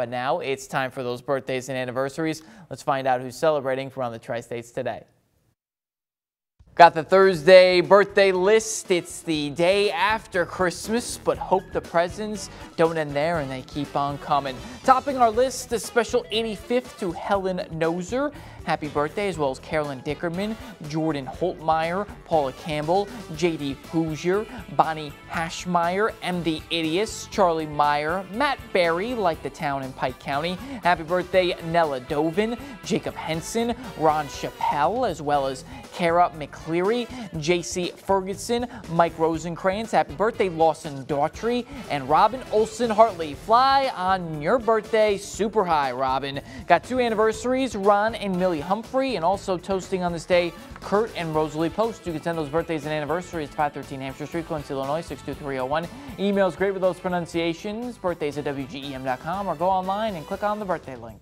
but now it's time for those birthdays and anniversaries. Let's find out who's celebrating from around the tri-states today. Got the Thursday birthday list. It's the day after Christmas, but hope the presents don't end there and they keep on coming. Topping our list, a special 85th to Helen Noser. Happy birthday, as well as Carolyn Dickerman, Jordan Holtmeyer, Paula Campbell, JD Hoosier, Bonnie Hashmeyer, MD Idius, Charlie Meyer, Matt Barry, like the town in Pike County. Happy birthday, Nella Dovin, Jacob Henson, Ron Chappelle, as well as Kara McCleary, JC Ferguson, Mike Rosenkrantz. Happy birthday, Lawson Daughtry, and Robin Olson Hartley. Fly on your birthday super high, Robin. Got two anniversaries, Ron and Millie Humphrey, and also toasting on this day, Kurt and Rosalie Post. You can send those birthdays and anniversaries to 513 Hampshire Street, Quincy, Illinois, 62301. Emails great with those pronunciations, birthdays at WGEM.com, or go online and click on the birthday link.